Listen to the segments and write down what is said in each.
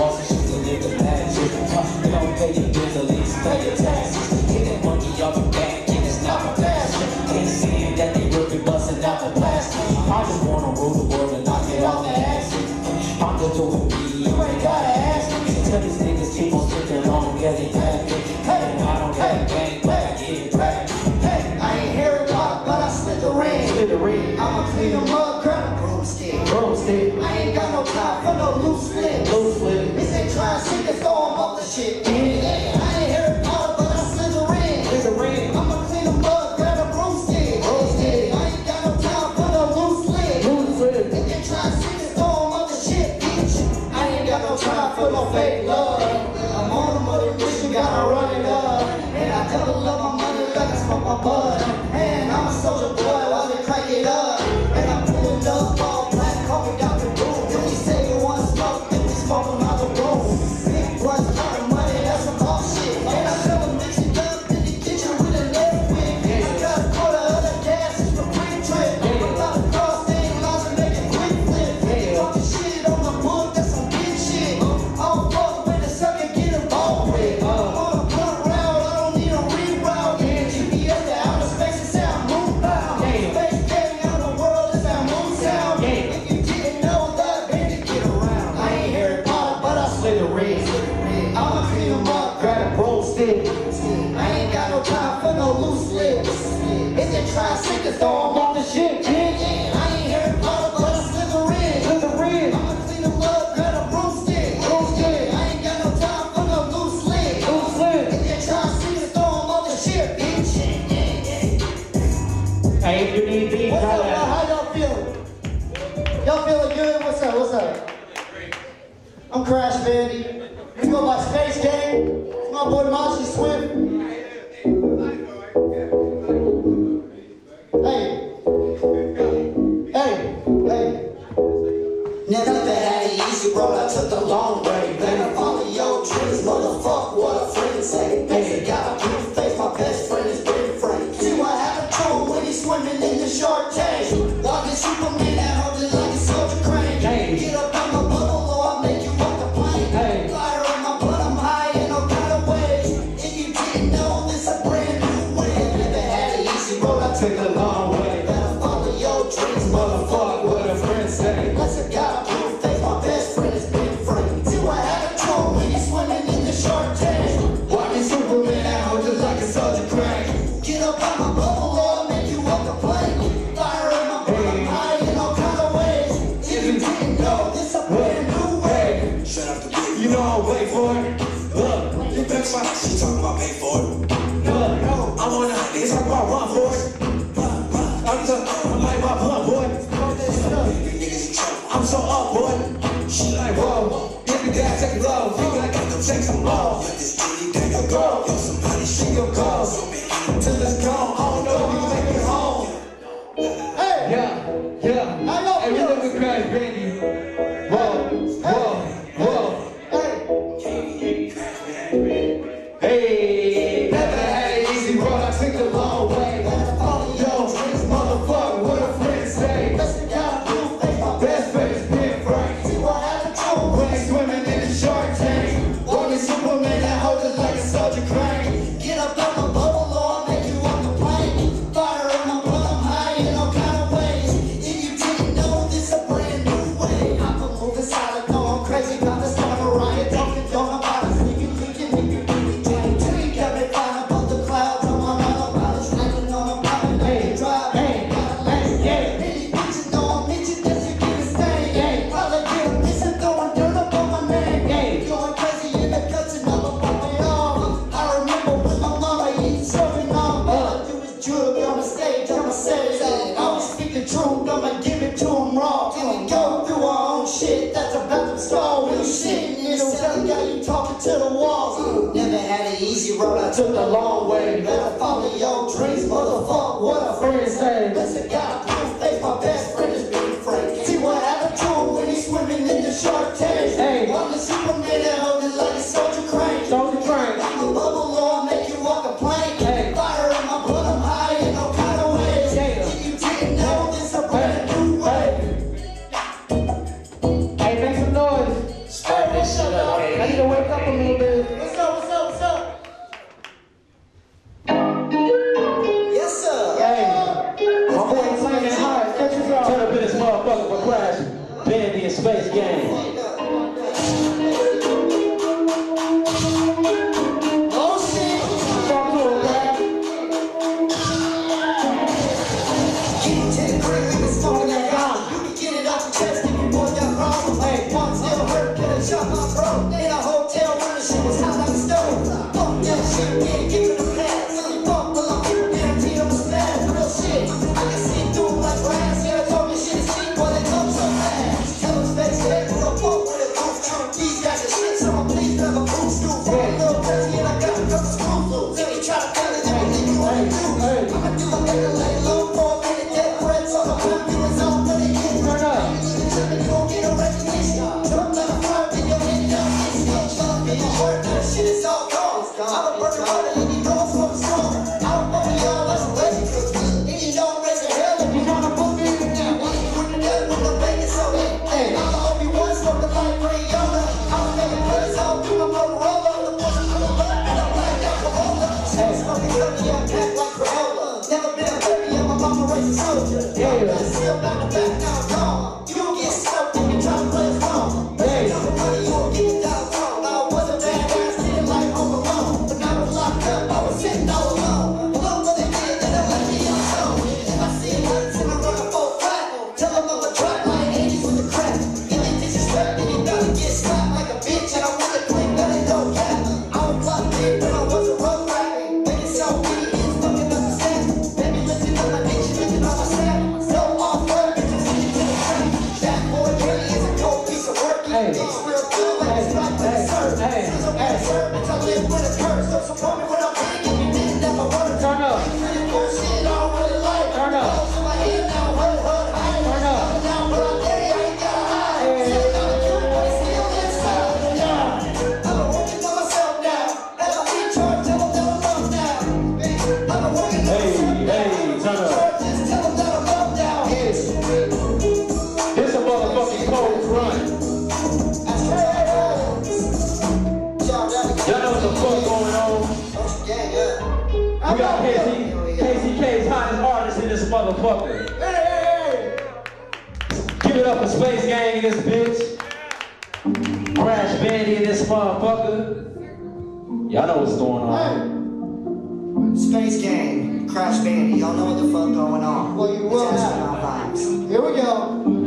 walls and nigga shit. They don't pay your bills least pay your taxes. Get that monkey off your back, get that they busting out the plastic. I just wanna rule the world and knock it off the axis. I'm just doing me, you ain't gotta ask me. Tell these niggas keep on sticking on, get it back. Hey, hey, a get it back. Hey, I ain't but I split the ring. Split the ring. I'ma clean up, girl, broomstick. Broomstick. I ain't got no time for no loose lips. Loose lips shit in it. I ain't I'ma I ain't got no time for no loose. Loose try to shit, bitch. I ain't got no time for no fake love. I'm on the mother bitch, you gotta run it up. And I double up my money like it's my bud. I'm Crash Bandy. We go by Space Gang. It's my boy Monty Swift. Hey. Hey. Hey. Now that had it easy, roll, I took the long way. Then I. Take a long way. Gotta follow your dreams, motherfucker. What a friend say. Plus I got a proof that my best friend has been free. See what happened to him when he's swimming in the shark tank. Walking Superman out just like a soldier crank. Get up on my buffalo I'll make you walk the plank. Fire in my brain, hey. high in all kind of ways. If you didn't know, this a brand new way. Shut up the. You know I'll wait for it. Look, you bitch, my she talking about pay for it. Look, no, I wanna, it's like my one for it. I need to I'm like my blood, boy. I'm so up, boy. She like, whoa. Every day I take love. You gotta get them, take them off. Let this bitty take a girl. Yo, somebody she your girl. Till it's gone. I don't know if you take it home. I took the long way. Better follow your dreams, motherfucker. What a friend say. Listen, God, please face, my best friend is being frank. See what happened to him when he's swimming in the shark tank. Hey, I'm the Superman at home. Space Gang. give it up for Space Gang in this bitch. Crash Bandy in this motherfucker. Y'all know what's going on. Hey. Space Gang, Crash Bandy, y'all know what the fuck going on. Well, you will. Here we go.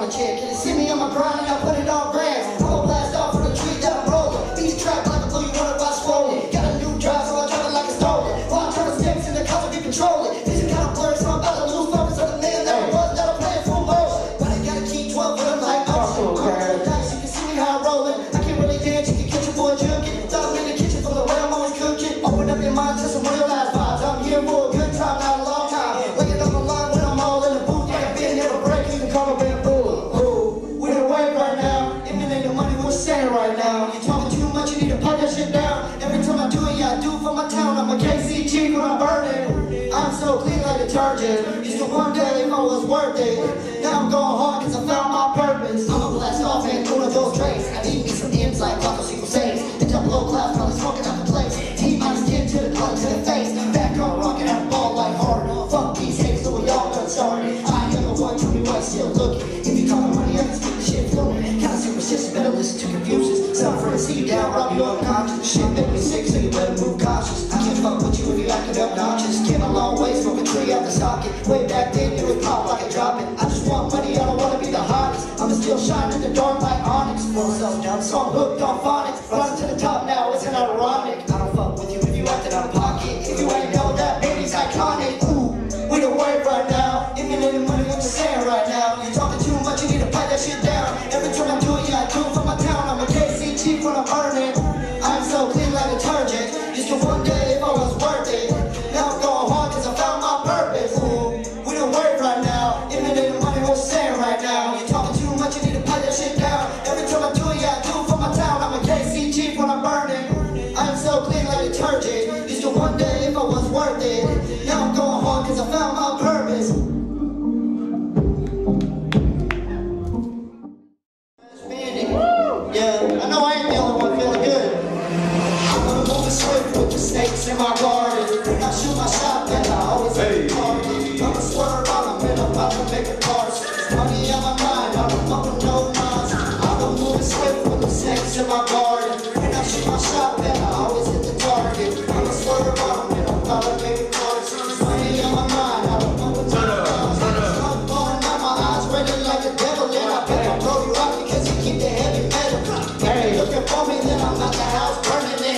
on chair. Can you see me on my grind? I put it on grass. detergent. Used to day if I was worth it. Now I'm going hard cause I found my purpose. I'm a blast off and doing those trades. I need me some M's like phonics. Slow yourself down, so I'm hooked on phonics. Run to the top now. Call you're I'm not the house burning